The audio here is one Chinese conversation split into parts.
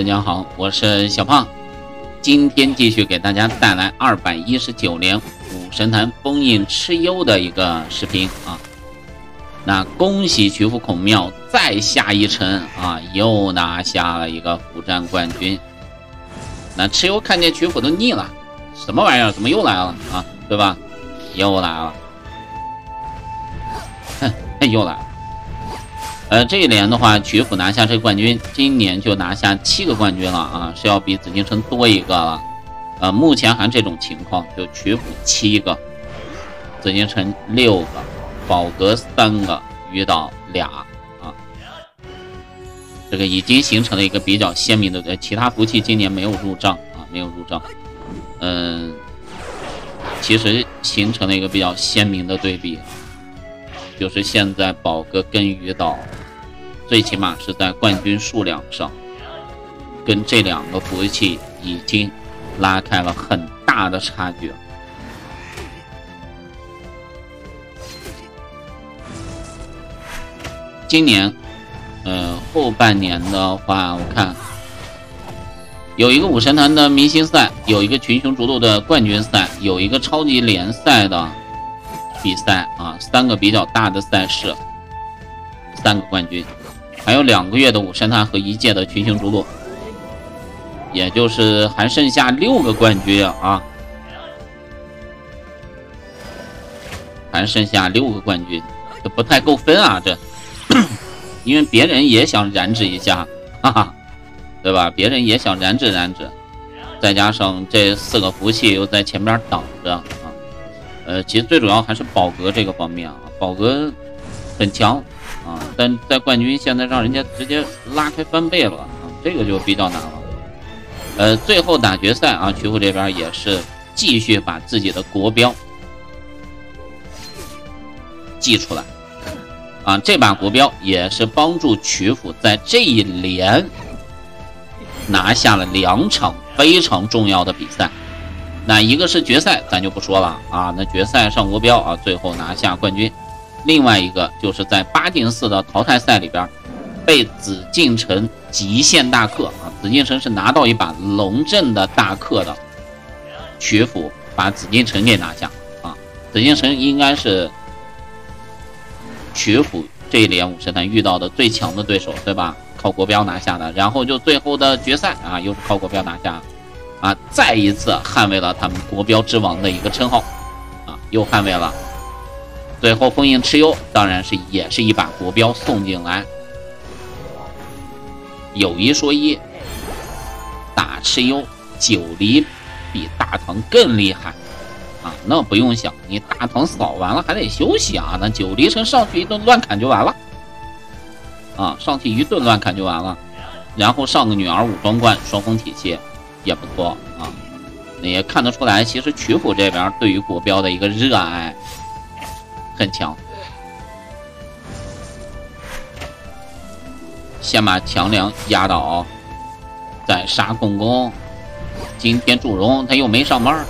大家好，我是小胖，今天继续给大家带来二百一十九年武神坛封印蚩尤的一个视频啊。那恭喜曲阜孔庙再下一城啊，又拿下了一个辅战冠军。那蚩尤看见曲阜都腻了，什么玩意儿？怎么又来了啊？对吧？又来了，哼，又来了。呃，这一年的话，曲阜拿下这个冠军，今年就拿下七个冠军了啊，是要比紫禁城多一个了。呃，目前还这种情况，就曲阜七个，紫禁城六个，宝阁三个，鱼岛俩啊。这个已经形成了一个比较鲜明的，呃，其他服务器今年没有入账啊，没有入账。嗯，其实形成了一个比较鲜明的对比，就是现在宝哥跟鱼岛。最起码是在冠军数量上，跟这两个服务器已经拉开了很大的差距。今年，呃，后半年的话，我看有一个武神坛的明星赛，有一个群雄逐鹿的冠军赛，有一个超级联赛的比赛啊，三个比较大的赛事，三个冠军。还有两个月的武神坛和一届的群星逐鹿，也就是还剩下六个冠军啊，还剩下六个冠军，这不太够分啊，这，因为别人也想染指一下，哈哈，对吧？别人也想染指染指，再加上这四个服务器又在前面挡着啊，呃，其实最主要还是宝格这个方面啊，宝格很强。啊！但在冠军现在让人家直接拉开翻倍了啊，这个就比较难了。呃，最后打决赛啊，曲阜这边也是继续把自己的国标记出来啊。这把国标也是帮助曲阜在这一连拿下了两场非常重要的比赛。那一个是决赛，咱就不说了啊。那决赛上国标啊，最后拿下冠军。另外一个就是在八进四的淘汰赛里边，被紫禁城极限大克啊！紫禁城是拿到一把龙阵的大克的，曲阜把紫禁城给拿下啊！紫禁城应该是曲阜这一连武神坛遇到的最强的对手，对吧？靠国标拿下的，然后就最后的决赛啊，又是靠国标拿下，啊，再一次捍卫了他们国标之王的一个称号，啊，又捍卫了。最后封印蚩尤，当然是也是一把国标送进来。有一说一，打蚩尤九黎比大唐更厉害啊！那不用想，你大唐扫完了还得休息啊，那九黎城上去一顿乱砍就完了啊，上去一顿乱砍就完了，然后上个女儿武装冠双峰体系也不错啊，也看得出来，其实曲阜这边对于国标的一个热爱。很强，先把强梁压倒，再杀共工。今天祝融他又没上班。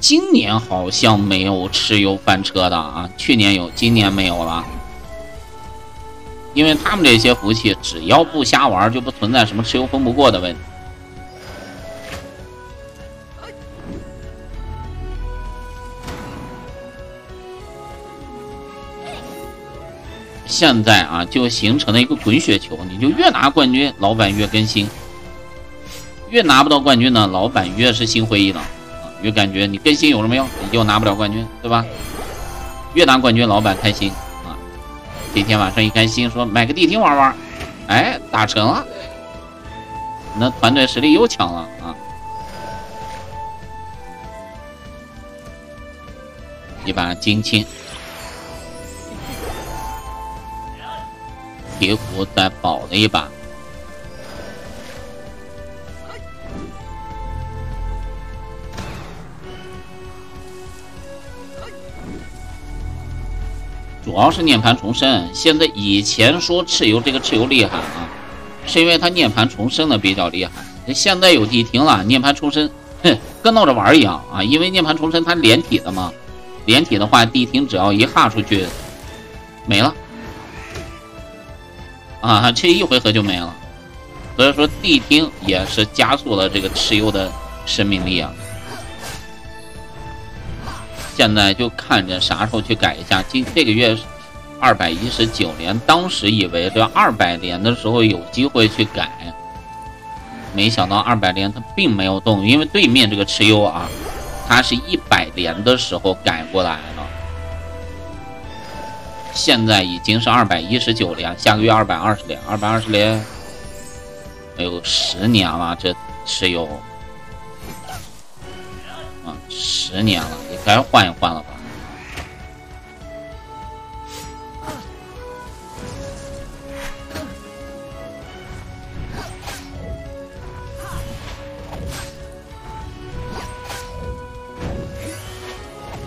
今年好像没有蚩尤翻车的啊，去年有，今年没有了。因为他们这些服务器，只要不瞎玩，就不存在什么蚩尤封不过的问题。现在啊，就形成了一个滚雪球，你就越拿冠军，老板越更新；越拿不到冠军呢，老板越是心灰意冷啊，越感觉你更新有什么用？你又拿不了冠军，对吧？越拿冠军，老板开心今天晚上一开心，说买个地听玩玩，哎，打成了，那团队实力又强了啊！一把金青。铁骨再保了一把，主要是涅槃重生。现在以前说蚩尤这个蚩尤厉害啊，是因为他涅槃重生的比较厉害。现在有地听了，涅槃重生，哼，跟闹着玩一样啊。因为涅槃重生它连体的嘛，连体的话，地听只要一哈出去，没了。啊，这一回合就没了。所以说地听也是加速了这个蚩尤的生命力啊。现在就看着啥时候去改一下。今这个月二百一十九连，当时以为这二百连的时候有机会去改，没想到二百连它并没有动，因为对面这个蚩尤啊，它是一百连的时候改过来了。现在已经是二百一十九连，下个月二百二十连，二百二十连，哎呦，十年了，这蚩尤。啊十年了，该换一换了吧？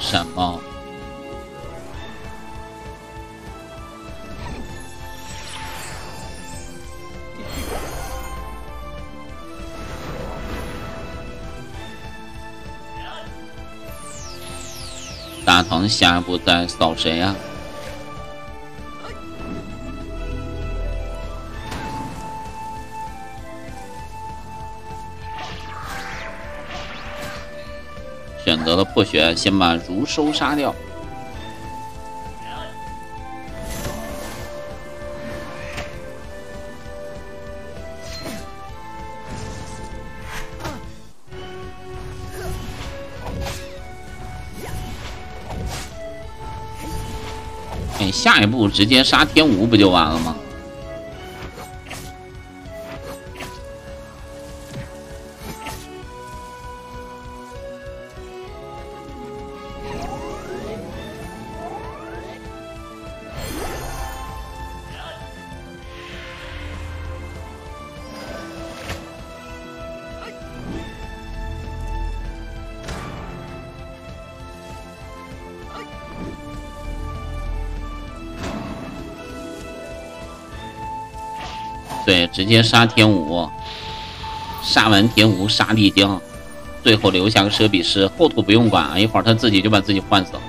什么？下一步再扫谁呀？选择了破血，先把如收杀掉。下一步直接杀天无不就完了吗？对，直接杀天武，杀完天武杀丽江，最后留下个蛇比师，后土不用管啊，一会儿他自己就把自己换死了。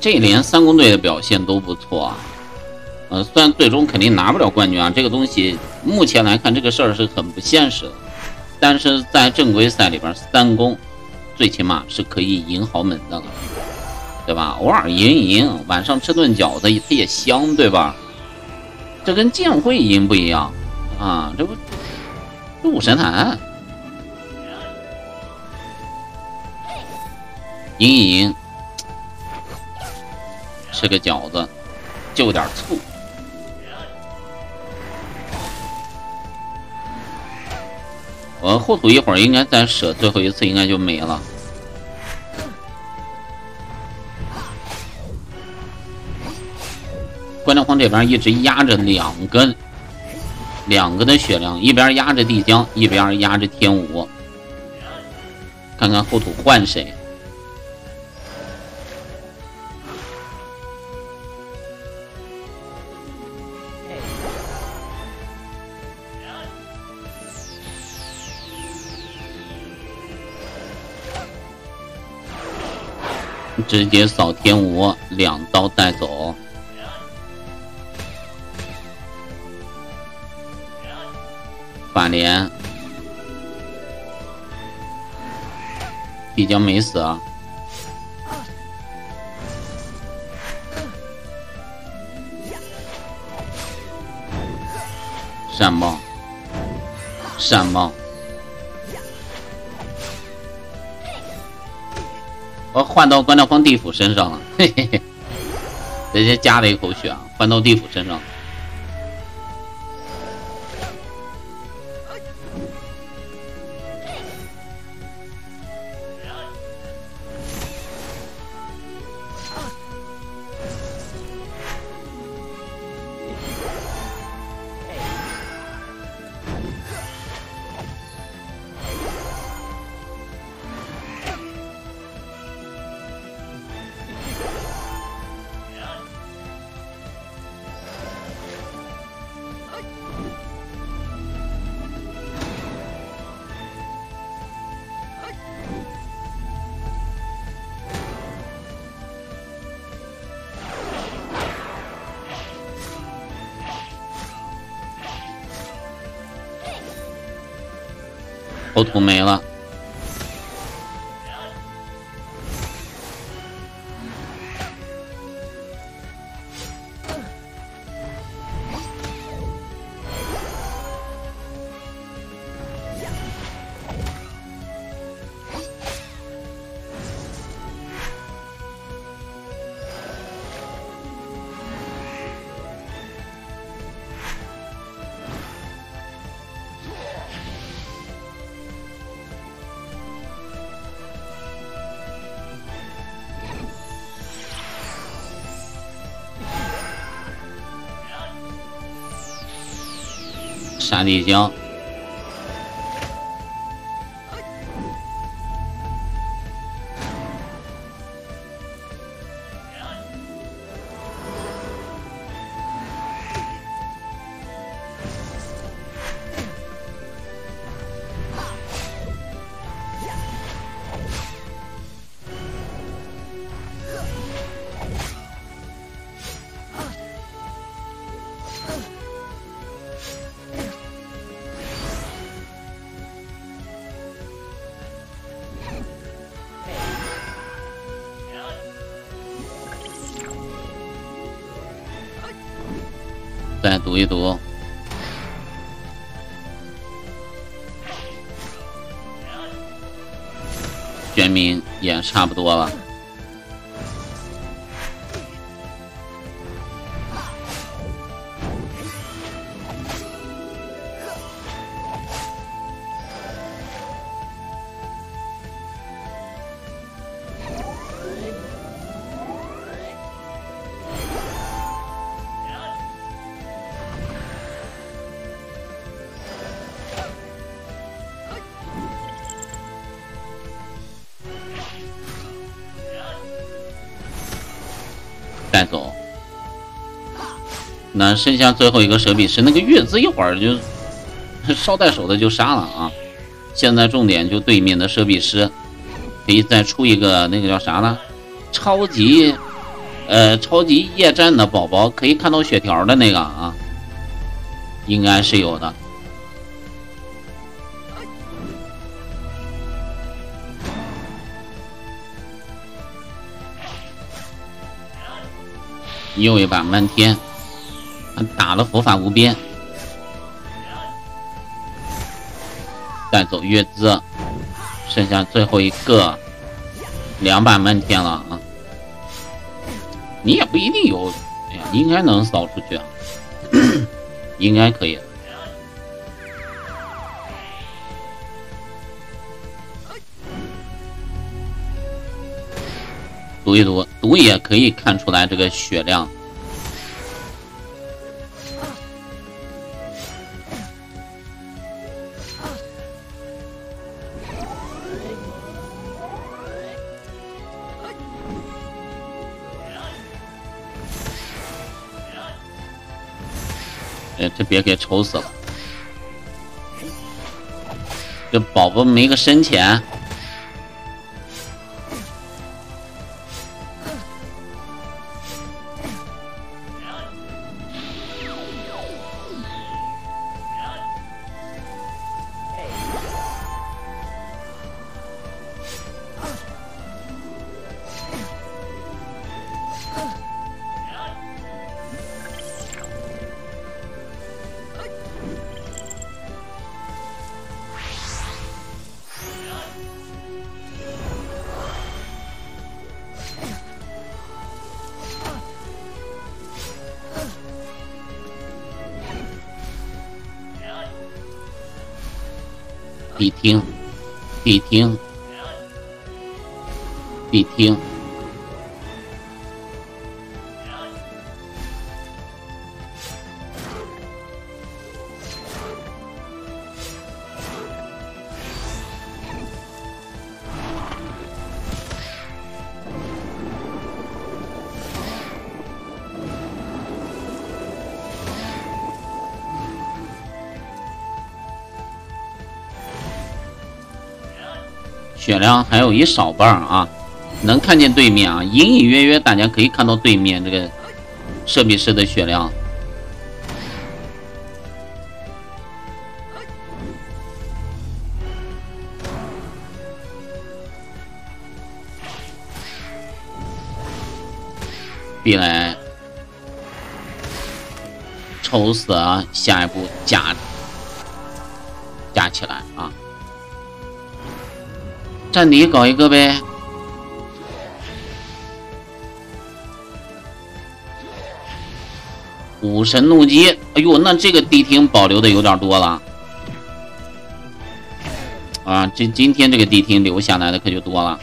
这一连三公队的表现都不错啊。呃，虽然最终肯定拿不了冠军啊，这个东西目前来看这个事儿是很不现实的。但是在正规赛里边，三公最起码是可以赢豪门的了，对吧？偶尔赢一赢，晚上吃顿饺子它也香，对吧？这跟剑会赢不一样啊，这不入神坛赢一赢。吃个饺子，就点醋。我后土一会儿应该再舍最后一次，应该就没了。关亮荒这边一直压着两个，两个的血量，一边压着帝江，一边压着天武。看看后土换谁。直接扫天无，两刀带走。法莲，必将没死啊！闪猫，闪猫。我换到关掉方地府身上了，嘿嘿嘿，直接加了一口血啊，换到地府身上。口吐没了。山地胶。来读一读，玄冥也差不多了。那剩下最后一个蛇比师，那个月子一会儿就 捎带手的就杀了啊！现在重点就对面的蛇比师，可以再出一个那个叫啥呢？超级呃超级夜战的宝宝，可以看到血条的那个啊，应该是有的。又一把漫天，打了佛法无边，带走月资，剩下最后一个两把漫天了啊！你也不一定有，哎呀，应该能扫出去啊，应该可以。读一读，读也可以看出来这个血量。哎，这别给抽死了！这宝宝没个深浅。必听，必听，必听。血量还有一少半啊，能看见对面啊，隐隐约约大家可以看到对面这个设备师的血量。必来，抽死啊！下一步加加起来啊！战地搞一个呗。武神怒击，哎呦，那这个地听保留的有点多了啊！这今天这个地听留下来的可就多了。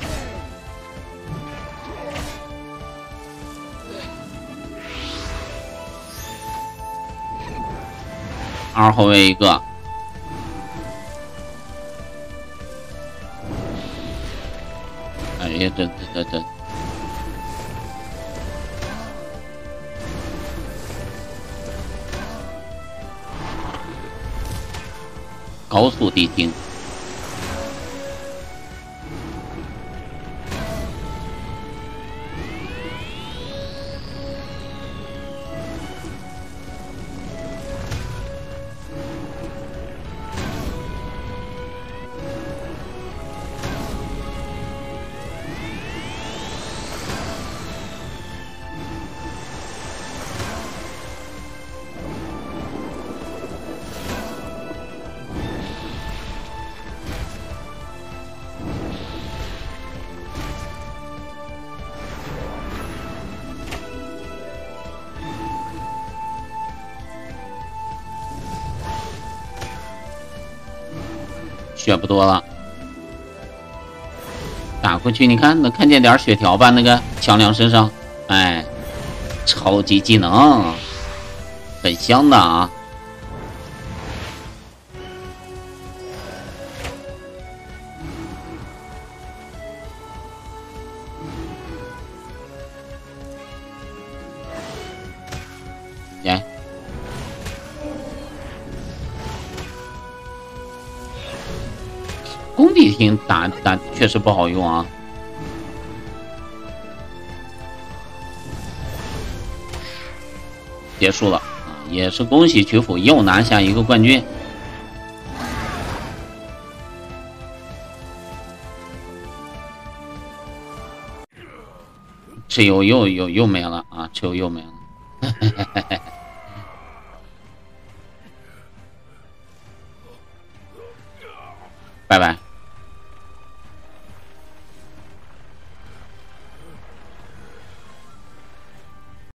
二后卫一个，高速地听。血不多了，打过去，你看能看见点血条吧？那个强梁身上，哎，超级技能，很香的啊！打确实不好用啊！结束了啊，也是恭喜曲阜又拿下一个冠军。蚩尤又又又没了啊！蚩尤又没了，拜拜。